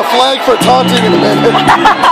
a flag for taunting in a minute.